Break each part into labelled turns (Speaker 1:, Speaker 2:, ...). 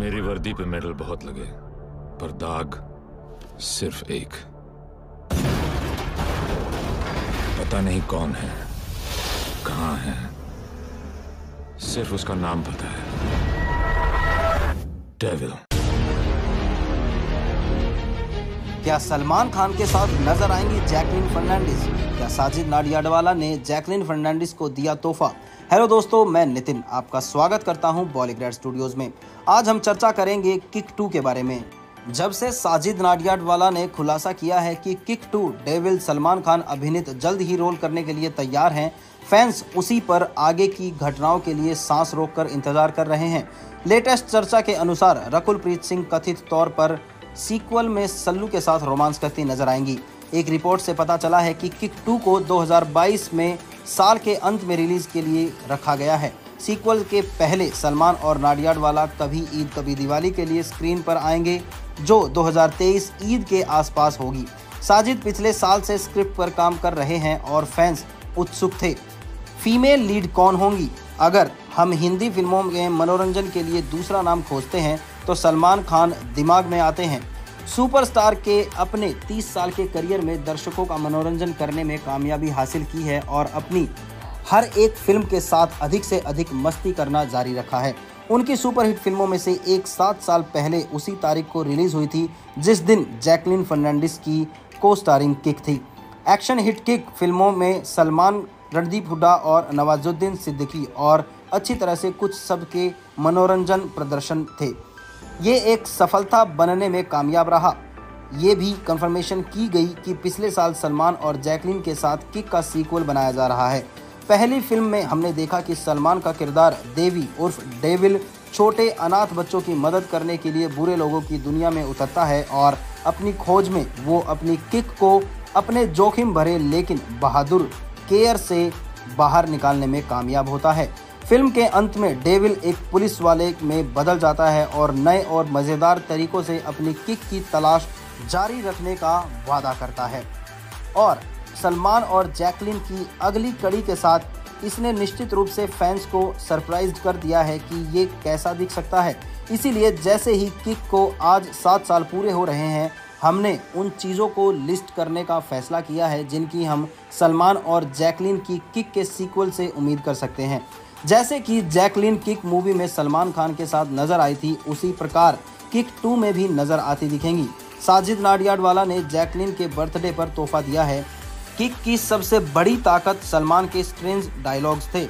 Speaker 1: मेरी वर्दी पे मेडल बहुत लगे, पर दाग सिर्फ़ एक। पता नहीं कौन है, कहाँ है, सिर्फ़ उसका नाम पता है। डेविल
Speaker 2: क्या सलमान खान के साथ नज़र आएँगी जैकलिन फर्नांडिस? क्या साजिद नाडियाडवाला ने जैकलिन फर्नांडिस को दिया तोहफा? हेलो दोस्तों, मैं नितिन आपका स्वागत करता हूँ बॉलीग्रेड स्टूडियोज में। आज हम चर्चा करेंगे किक टू के बारे में। जब से साजिद नाडियाडवाला ने खुलासा किया है कि Kick two devil Salman Khan अभिनीत जल्द ही रोल करने के लिए तैयार हैं, फैंस उसी पर आगे की घटनाओं के लिए सांस रोककर इंतज़ार कर रहे हैं। लेटेस्ट चर्चा के अनुसार रकुल प्रीत सिंह कथित तौर पर सीक्वल में सल्लू के साथ रोमांस करती नज़र आएँगी। एक रिपोर्ट से पता चला है कि किक टू को 2022 में साल के अंत में रिलीज़ के लिए रखा गया है। सीक्वल के पहले सलमान और नाडियाड वाला कभी ईद कभी दिवाली के लिए स्क्रीन पर आएँगे, जो 2023 ईद के आसपास होगी। साजिद पिछले साल से स्क्रिप्ट पर काम कर रहे हैं और फैंस उत्सुक थे। फीमेल लीड कौन होंगी? अगर हम हिंदी फ़िल्मों में मनोरंजन के लिए दूसरा नाम खोजते हैं तो सलमान खान दिमाग में आते हैं। सुपरस्टार के अपने 30 साल के करियर में दर्शकों का मनोरंजन करने में कामयाबी हासिल की है और अपनी हर एक फ़िल्म के साथ अधिक से अधिक मस्ती करना जारी रखा है। उनकी सुपरहिट फ़िल्मों में से एक सात साल पहले उसी तारीख को रिलीज़ हुई थी, जिस दिन जैकलिन फर्नांडिस की को स्टारिंग किक थी। एक्शन हिट किक फ़िल्मों में सलमान, रणदीप हुड्डा और नवाजुद्दीन सिद्दीकी और अच्छी तरह से कुछ सबके मनोरंजन प्रदर्शन थे। ये एक सफलता बनने में कामयाब रहा। ये भी कंफर्मेशन की गई कि पिछले साल सलमान और जैकलिन के साथ किक का सीक्वल बनाया जा रहा है। पहली फ़िल्म में हमने देखा कि सलमान का किरदार देवी उर्फ़ डेविल छोटे अनाथ बच्चों की मदद करने के लिए बुरे लोगों की दुनिया में उतरता है और अपनी खोज में वो अपनी किक को अपने जोखिम भरे लेकिन बहादुर केयर से बाहर निकालने में कामयाब होता है। फ़िल्म के अंत में डेविल एक पुलिस वाले में बदल जाता है और नए और मज़ेदार तरीकों से अपनी किक की तलाश जारी रखने का वादा करता है। और सलमान और जैकलिन की अगली कड़ी के साथ इसने निश्चित रूप से फैंस को सरप्राइज़ कर दिया है कि ये कैसा दिख सकता है। इसीलिए जैसे ही किक को आज सात साल पूरे हो रहे हैं, हमने उन चीज़ों को लिस्ट करने का फैसला किया है जिनकी हम सलमान और जैकलिन की किक के सीक्वल से उम्मीद कर सकते हैं। जैसे कि जैकलिन किक मूवी में सलमान खान के साथ नज़र आई थी, उसी प्रकार किक टू में भी नज़र आती दिखेंगी। साजिद नाडियाडवाला ने जैकलिन के बर्थडे पर तोहफा दिया है। किक की सबसे बड़ी ताकत सलमान के स्ट्रेंज डायलॉग्स थे,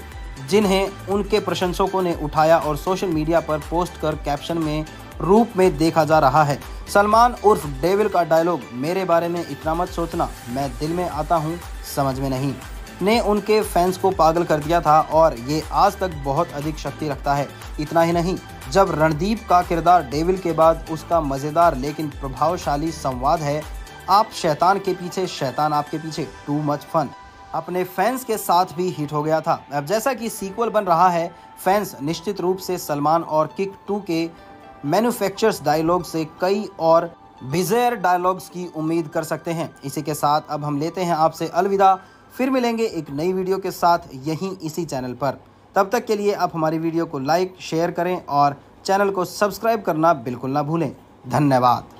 Speaker 2: जिन्हें उनके प्रशंसकों ने उठाया और सोशल मीडिया पर पोस्ट कर कैप्शन में रूप में देखा जा रहा है। सलमान उर्फ़ डेविल का डायलॉग, मेरे बारे में इतना मत सोचना, मैं दिल में आता हूँ, समझ में नहीं। ने उनके फैंस को पागल कर दिया था और ये आज तक बहुत अधिक शक्ति रखता है। इतना ही नहीं, जब रणदीप का किरदार डेविल के बाद उसका मज़ेदार लेकिन प्रभावशाली संवाद है, आप शैतान के पीछे, शैतान आपके पीछे टू मच फन अपने फैंस के साथ भी हिट हो गया था। अब जैसा कि सीक्वल बन रहा है फैंस निश्चित रूप से सलमान और किक टू के मैन्युफैक्चर्स डायलॉग से कई और बिजेयर डायलॉग्स की उम्मीद कर सकते हैं। इसी के साथ अब हम लेते हैं आपसे अलविदा। फिर मिलेंगे एक नई वीडियो के साथ यहीं इसी चैनल पर। तब तक के लिए आप हमारी वीडियो को लाइक, शेयर करें और चैनल को सब्सक्राइब करना बिल्कुल ना भूलें। धन्यवाद।